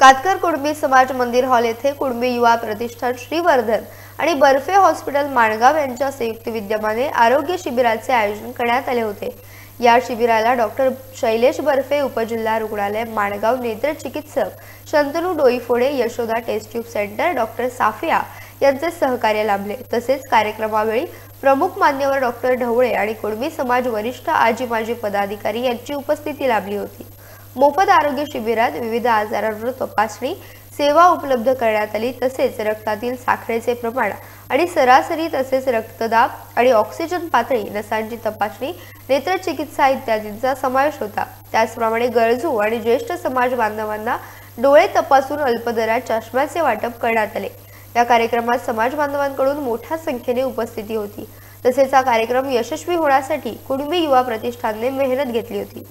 कातकर कुणबी समाज मंदिर हॉल येथे कुणबी युवा प्रतिष्ठान श्रीवर्धन आणि बर्फे हॉस्पिटल माणगाव यांच्या संयुक्त विद्यमाने आरोग्य शिबिराचे आयोजन करण्यात आले होते. या शिबिराला डॉक्टर शैलेश बर्फे उपजिल्हा रुग्णालय माणगाव नेत्र चिकित्सक Shantanu Doiphode Yashoda test tube centre doctor Safia यांचे सहकार्य लाभले. तसेच कार्यक्रमावेळी प्रमुख मान्यवर डॉक्टर ढवळे आणि कुणबी समाज वरिष्ठ आजी माजी पदाधिकारी यांची उपस्थिती लाभली होती. मोफत आरोग्य शिबिरात विविध आजारांवर तपासणी सेवा उपलब्ध करण्यात आली तसेच रक्तातील साखरेचे प्रमाण आणि सरासरी तसेच रक्तदाब आणि ऑक्सिजन पातळी नसांची तपासणी नेत्रचिकित्सा इत्यादींचा समावेश होता. त्याचप्रमाणे गरजू आणि ज्येष्ठ समाज बांधवांना डोळे तपासून अल्पदरात चष्म्याचे वाटप करण्यात आले. या कार्यक्रमात समाज बांधवांकडून मोठ्या संख्येने उपस्थिती होती. तसेच हा कार्यक्रम यशस्वी होण्यासाठी कुणबी युवा प्रतिष्ठानने मेहनत घेतली होती.